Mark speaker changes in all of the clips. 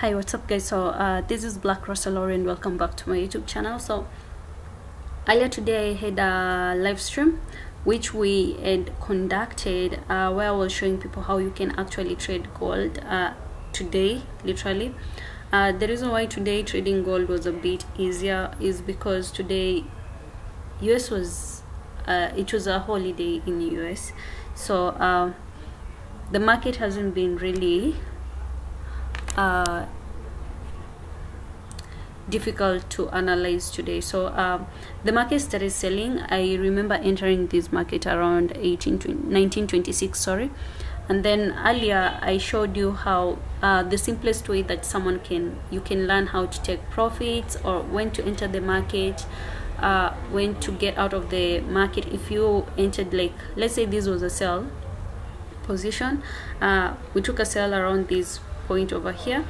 Speaker 1: hi what's up guys? So uh, this is Blackrose and welcome back to my youtube channel. So earlier today i had a live stream which we had conducted uh, where i was showing people how you can actually trade gold uh, today literally. Uh, the reason why today trading gold was a bit easier is because today us was uh, it was a holiday in us so uh, the market hasn't been really uh, difficult to analyze today. So um, the market started selling. I remember entering this market around 18 1926 sorry. And then earlier i showed you how uh, the simplest way that someone can you can learn how to take profits or when to enter the market uh, when to get out of the market. If you entered like let's say this was a sell position uh, we took a sell around this point over here.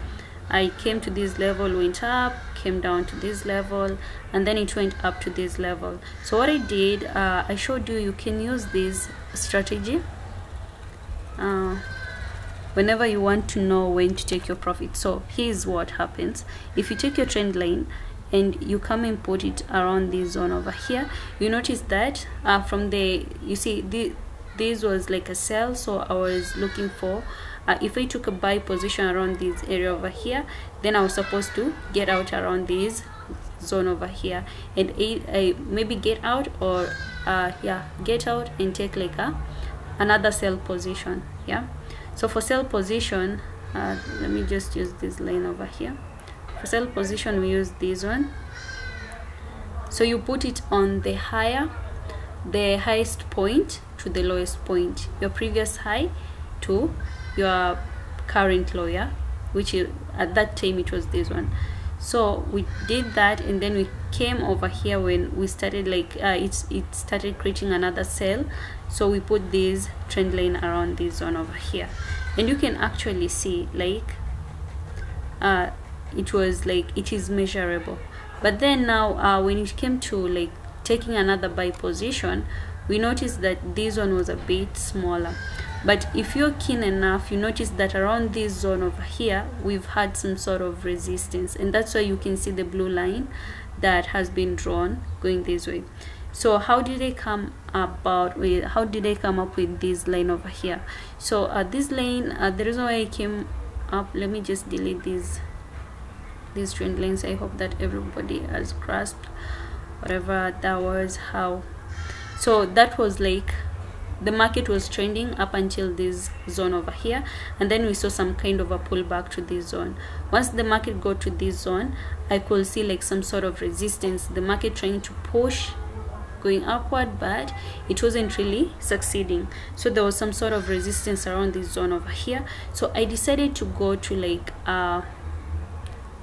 Speaker 1: I came to this level went up came down to this level and then it went up to this level. So what I did uh, I showed you you can use this strategy uh, whenever you want to know when to take your profit. So here's what happens. If you take your trend line and you come and put it around this zone over here you notice that uh, from the you see the this was like a sell so I was looking for uh, if I took a buy position around this area over here then I was supposed to get out around this zone over here. And maybe get out or uh, yeah get out and take like a another sell position yeah? So for sell position uh, let me just use this line over here. For sell position we use this one. So you put it on the higher the highest point to the lowest point. Your previous high to your current lawyer which is, at that time it was this one. So we did that and then we came over here when we started like uh, it's it started creating another sell. So we put this trend line around this one over here. And you can actually see like uh, it was like it is measurable. But then now uh, when it came to like taking another buy position we noticed that this one was a bit smaller but if you're keen enough you notice that around this zone over here we've had some sort of resistance. And that's why you can see the blue line that has been drawn going this way. So how did they come about with how did they come up with this line over here? So uh, this line uh, the reason why I came up let me just delete these these trend lines. I hope that everybody has grasped whatever that was how. So that was like the market was trending up until this zone over here and then we saw some kind of a pullback to this zone. Once the market got to this zone i could see like some sort of resistance. The market trying to push going upward but it wasn't really succeeding. So there was some sort of resistance around this zone over here. So i decided to go to like uh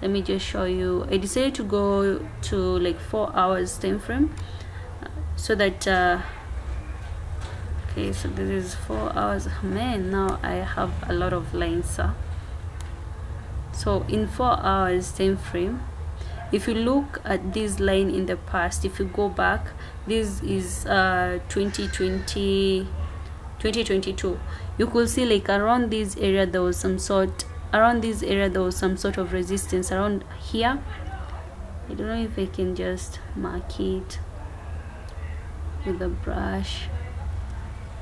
Speaker 1: let me just show you. I decided to go to like four hours time frame so that uh okay so this is four hours. Man now i have a lot of lines sir. so in four hours time frame if you look at this line in the past if you go back this is uh 2020 2022 you could see like around this area there was some sort around this area there was some sort of resistance around here. I don't know if i can just mark it with a brush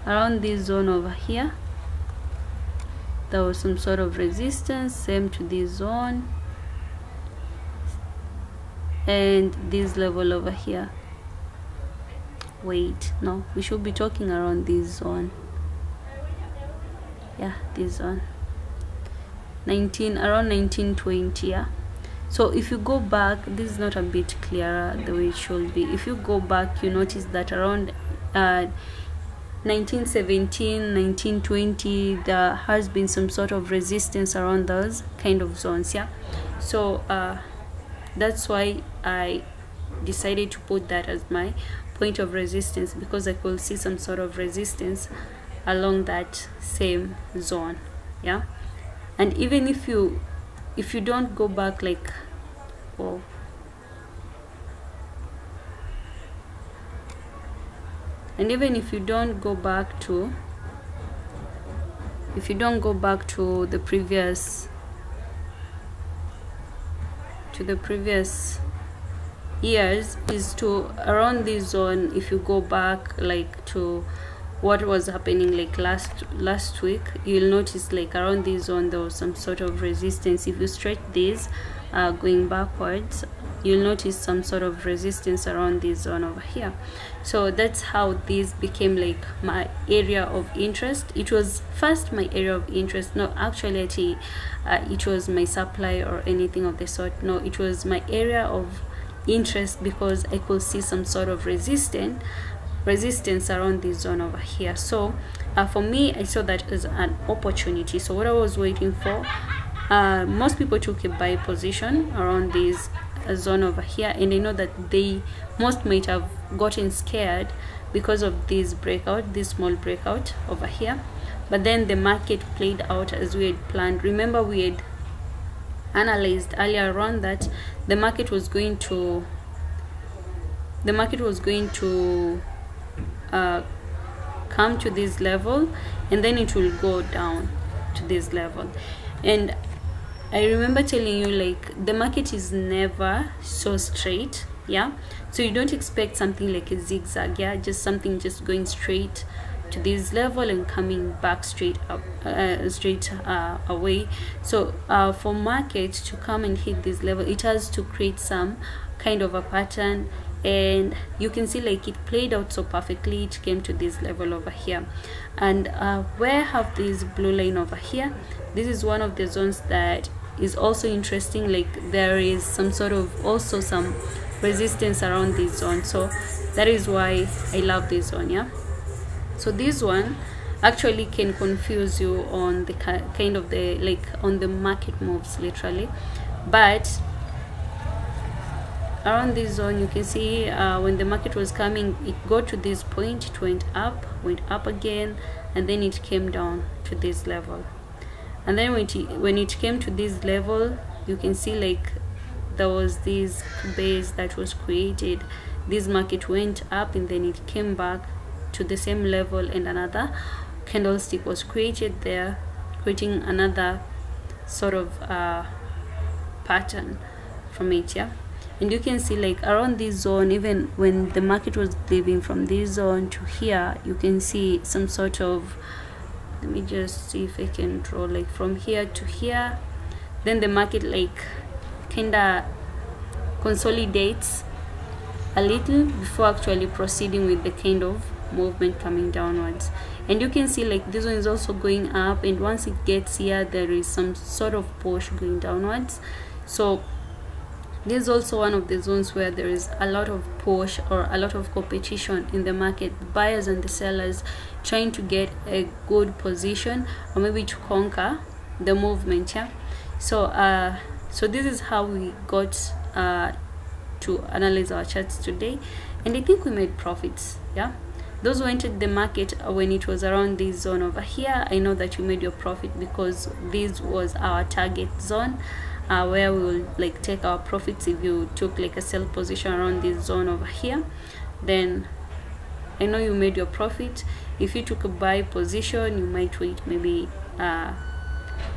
Speaker 1: around this zone over here. There was some sort of resistance same to this zone. And this level over here. Wait no we should be talking around this zone. Yeah this zone. 19 around 1920 yeah. So if you go back this is not a bit clearer the way it should be. If you go back you notice that around uh, 1917 1920 there has been some sort of resistance around those kind of zones yeah. So uh, that's why i decided to put that as my point of resistance because i could see some sort of resistance along that same zone yeah. And even if you if you don't go back like and even if you don't go back to if you don't go back to the previous to the previous years is to around this zone if you go back like to what was happening like last last week you'll notice like around this zone there was some sort of resistance. If you stretch this uh, going backwards you'll notice some sort of resistance around this zone over here. So that's how this became like my area of interest. It was first my area of interest. No actually uh, it was my supply or anything of the sort. No it was my area of interest because I could see some sort of resistance resistance around this zone over here. So uh, for me I saw that as an opportunity. So what I was waiting for uh, most people took a buy position around this uh, zone over here and I know that they most might have gotten scared because of this breakout this small breakout over here. But then the market played out as we had planned. Remember we had analyzed earlier on that the market was going to the market was going to uh, come to this level and then it will go down to this level. And I remember telling you like the market is never so straight yeah? So you don't expect something like a zigzag yeah? Just something just going straight to this level and coming back straight up uh, straight uh, away. So uh, for market to come and hit this level it has to create some kind of a pattern and you can see like it played out so perfectly. It came to this level over here. And uh, where have this blue line over here? This is one of the zones that is also interesting like there is some sort of also some resistance around this zone so that is why I love this zone yeah? So this one actually can confuse you on the kind of the like on the market moves literally. But around this zone you can see uh, when the market was coming it got to this point it went up went up again and then it came down to this level and then when it, when it came to this level you can see like there was this base that was created. This market went up and then it came back to the same level and another candlestick was created there creating another sort of uh, pattern from it yeah? And you can see like around this zone even when the market was leaving from this zone to here you can see some sort of let me just see if I can draw like from here to here. Then the market like kinda consolidates a little before actually proceeding with the kind of movement coming downwards. And you can see like this one is also going up and once it gets here there is some sort of push going downwards. So this is also one of the zones where there is a lot of push or a lot of competition in the market. Buyers and the sellers trying to get a good position or maybe to conquer the movement yeah? So uh so this is how we got uh to analyze our charts today. And i think we made profits yeah? Those who entered the market when it was around this zone over here i know that you made your profit because this was our target zone uh, where we will like take our profits. If you took like a sell position around this zone over here then i know you made your profit. If you took a buy position you might wait maybe uh,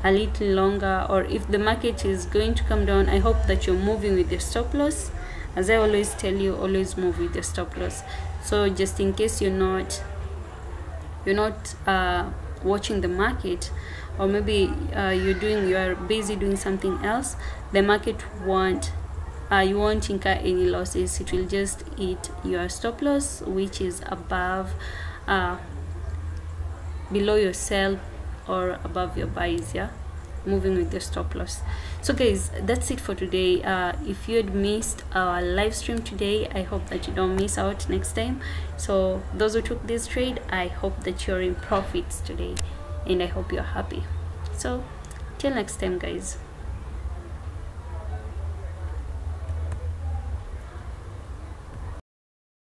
Speaker 1: a little longer. Or if the market is going to come down i hope that you're moving with your stop loss. As i always tell you always move with your stop loss. So just in case you're not you're not uh, watching the market or maybe uh, you're doing you're busy doing something else the market won't uh, you won't incur any losses. It will just eat your stop loss which is above uh, below your sell or above your buys yeah? Moving with the stop loss. So guys that's it for today. Uh, if you had missed our live stream today i hope that you don't miss out next time. So those who took this trade i hope that you're in profits today and i hope you're happy. So till next time guys